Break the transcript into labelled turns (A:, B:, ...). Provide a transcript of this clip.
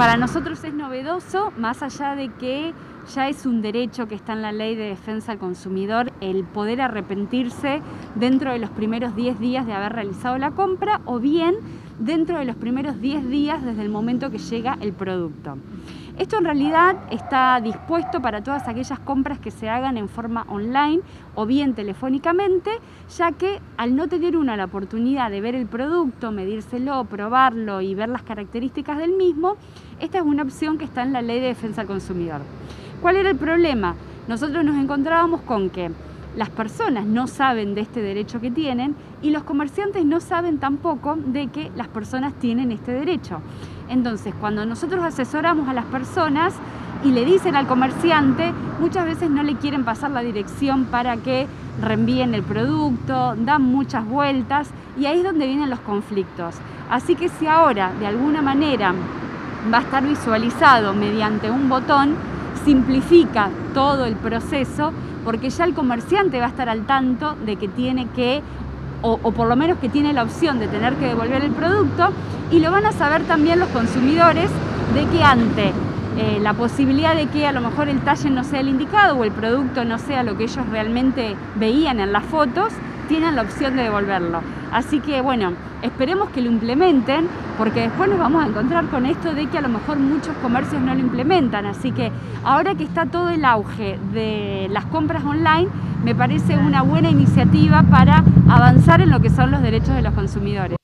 A: Para nosotros es novedoso, más allá de que ya es un derecho que está en la ley de defensa al consumidor el poder arrepentirse dentro de los primeros 10 días de haber realizado la compra o bien dentro de los primeros 10 días desde el momento que llega el producto. Esto en realidad está dispuesto para todas aquellas compras que se hagan en forma online o bien telefónicamente, ya que al no tener una la oportunidad de ver el producto, medírselo, probarlo y ver las características del mismo, esta es una opción que está en la Ley de Defensa al Consumidor. ¿Cuál era el problema? Nosotros nos encontrábamos con que las personas no saben de este derecho que tienen y los comerciantes no saben tampoco de que las personas tienen este derecho. Entonces, cuando nosotros asesoramos a las personas y le dicen al comerciante, muchas veces no le quieren pasar la dirección para que reenvíen el producto, dan muchas vueltas y ahí es donde vienen los conflictos. Así que si ahora de alguna manera va a estar visualizado mediante un botón, simplifica todo el proceso porque ya el comerciante va a estar al tanto de que tiene que, o, por lo menos que tiene la opción de tener que devolver el producto, y lo van a saber también los consumidores de que ante eh, la posibilidad de que a lo mejor el talle no sea el indicado o el producto no sea lo que ellos realmente veían en las fotos, tienen la opción de devolverlo. Así que bueno, esperemos que lo implementen porque después nos vamos a encontrar con esto de que a lo mejor muchos comercios no lo implementan. Así que ahora que está todo el auge de las compras online, me parece una buena iniciativa para avanzar en lo que son los derechos de los consumidores.